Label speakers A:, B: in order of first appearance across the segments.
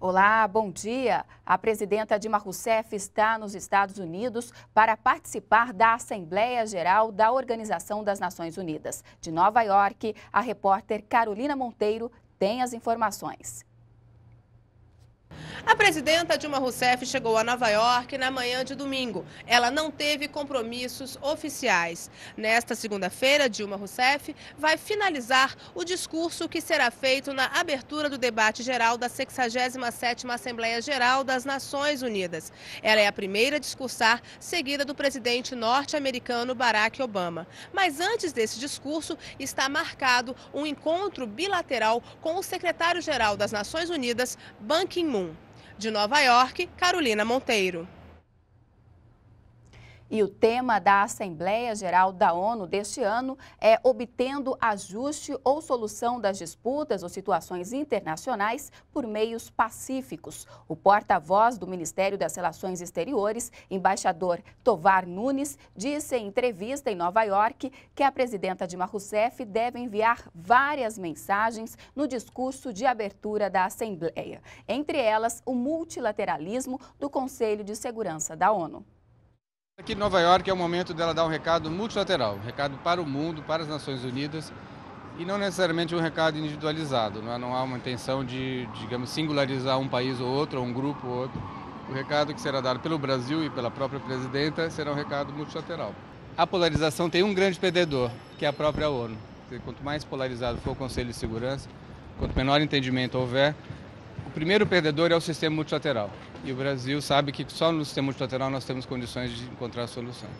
A: Olá, bom dia. A presidenta Dilma Rousseff está nos Estados Unidos para participar da Assembleia Geral da Organização das Nações Unidas. De Nova York, a repórter Carolina Monteiro tem as informações.
B: A presidenta Dilma Rousseff chegou a Nova York na manhã de domingo. Ela não teve compromissos oficiais. Nesta segunda-feira, Dilma Rousseff vai finalizar o discurso que será feito na abertura do debate geral da 67ª Assembleia Geral das Nações Unidas. Ela é a primeira a discursar, seguida do presidente norte-americano Barack Obama. Mas antes desse discurso, está marcado um encontro bilateral com o secretário-geral das Nações Unidas, Ban Ki-moon. De Nova York, Carolina Monteiro.
A: E o tema da Assembleia Geral da ONU deste ano é obtendo ajuste ou solução das disputas ou situações internacionais por meios pacíficos. O porta-voz do Ministério das Relações Exteriores, embaixador Tovar Nunes, disse em entrevista em Nova York que a presidenta Dilma Rousseff deve enviar várias mensagens no discurso de abertura da Assembleia, entre elas o multilateralismo do Conselho de Segurança da ONU.
C: Aqui em Nova York é o momento dela dar um recado multilateral, um recado para o mundo, para as Nações Unidas, e não necessariamente um recado individualizado. Não, não há uma intenção de, digamos, singularizar um país ou outro, ou um grupo ou outro. O recado que será dado pelo Brasil e pela própria presidenta será um recado multilateral. A polarização tem um grande perdedor, que é a própria ONU. Quanto mais polarizado for o Conselho de Segurança, quanto menor entendimento houver, primeiro perdedor é o sistema multilateral. E o Brasil sabe que só no sistema multilateral nós temos condições de encontrar soluções.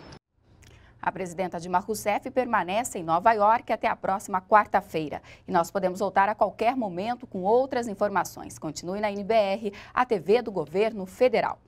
A: A presidenta Dilma Rousseff permanece em Nova York até a próxima quarta-feira. E nós podemos voltar a qualquer momento com outras informações. Continue na NBR, a TV do Governo Federal.